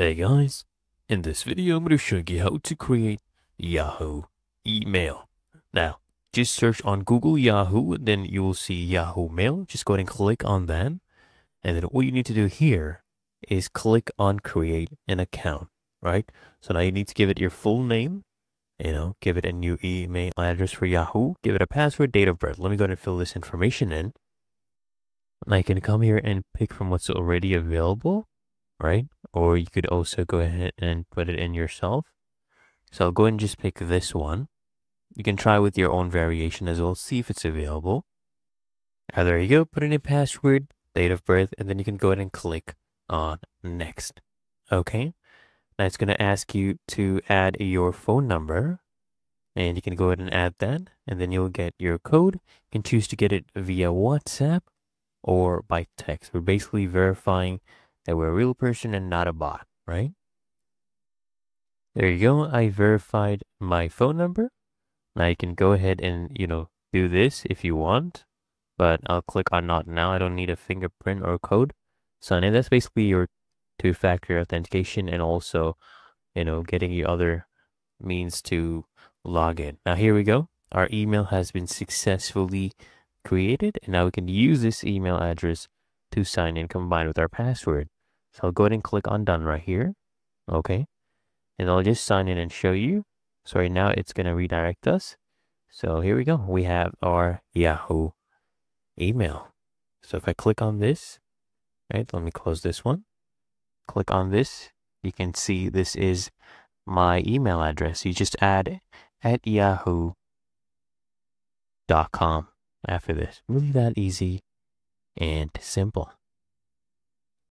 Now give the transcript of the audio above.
Hey guys, in this video I'm going to show you how to create Yahoo email. Now, just search on Google Yahoo, and then you will see Yahoo Mail. Just go ahead and click on that. And then all you need to do here is click on create an account, right? So now you need to give it your full name, you know, give it a new email address for Yahoo, give it a password, date of birth. Let me go ahead and fill this information in. And I can come here and pick from what's already available, right? Or you could also go ahead and put it in yourself. So I'll go and just pick this one. You can try with your own variation as well, see if it's available. Ah, there you go, put in a password, date of birth, and then you can go ahead and click on next. Okay, now it's going to ask you to add your phone number, and you can go ahead and add that, and then you'll get your code. You can choose to get it via WhatsApp or by text. We're basically verifying that we're a real person and not a bot, right? There you go. I verified my phone number. Now you can go ahead and, you know, do this if you want, but I'll click on not now. I don't need a fingerprint or code. So and that's basically your two-factor authentication and also, you know, getting your other means to log in. Now here we go. Our email has been successfully created and now we can use this email address to sign in combined with our password. So I'll go ahead and click on done right here. Okay. And I'll just sign in and show you. So right now it's going to redirect us. So here we go. We have our Yahoo email. So if I click on this, right, let me close this one. Click on this. You can see this is my email address. You just add at yahoo.com after this. Really that easy and simple.